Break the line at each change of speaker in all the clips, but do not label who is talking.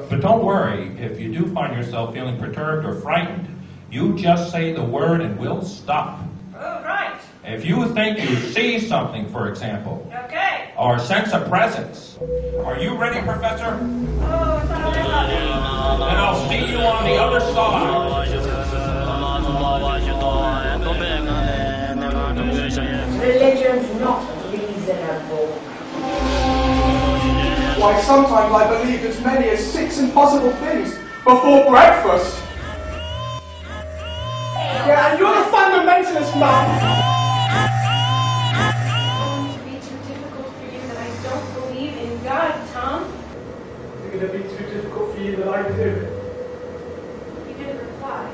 But, but don't worry, if you do find yourself feeling perturbed or frightened, you just say the word and we'll stop.
Oh, right.
If you think you see something, for example,
Okay.
or sense a presence, are you ready, Professor?
Oh, it's all right.
Then I'll see you on the other side.
Religion's not reasonable.
Why, sometimes I believe as many as six impossible things before breakfast. Yeah, and you're the fundamentalist, man.
going to be too difficult for you that I don't believe in God, Tom.
It's going to be too difficult for you that I do.
You didn't reply.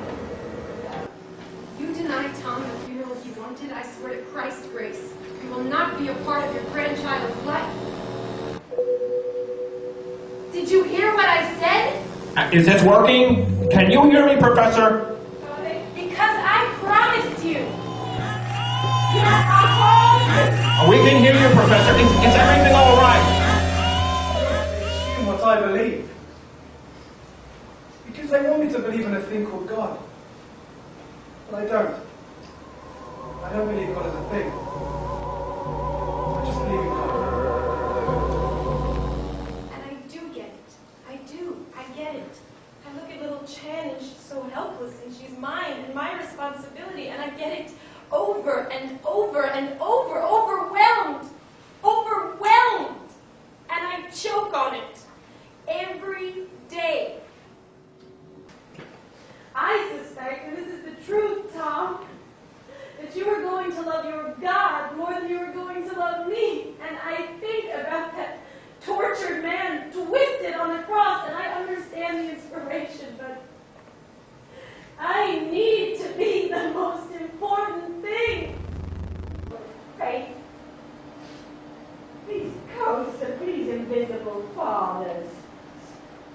You denied Tom the funeral he wanted. I swear to Christ's grace, You will not be a part of your grandchild's life. Did you hear what I said?
Uh, Is this working? Can you hear me, Professor?
Because I promised you. Yes, I promised.
We can hear you, Professor. Is, is everything all right?
They assume what I believe. Because they want me to believe in a thing called God. But I don't. I don't believe God is a thing.
And she's mine and my responsibility and I get it over and over and over, overwhelmed, overwhelmed. And I choke on it every day. I suspect, and this is the truth, Tom, that you are going to love your God more than you are going to love me. And I think about that tortured man twisted on the cross, and I understand the inspiration, but I need to be the most important thing. Faith. These coats of these invisible fathers.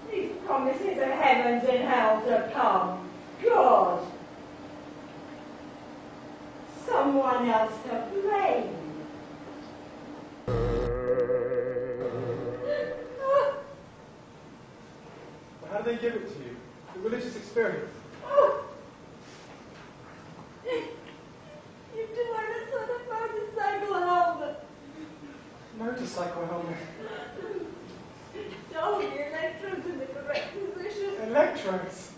These promises of heavens and hell to come. God. Someone else to blame.
How do they give it to you? The religious experience.
Oh. You do understand about the cycle helmet.
Motorcycle helmet.
No, your electrodes in the correct position.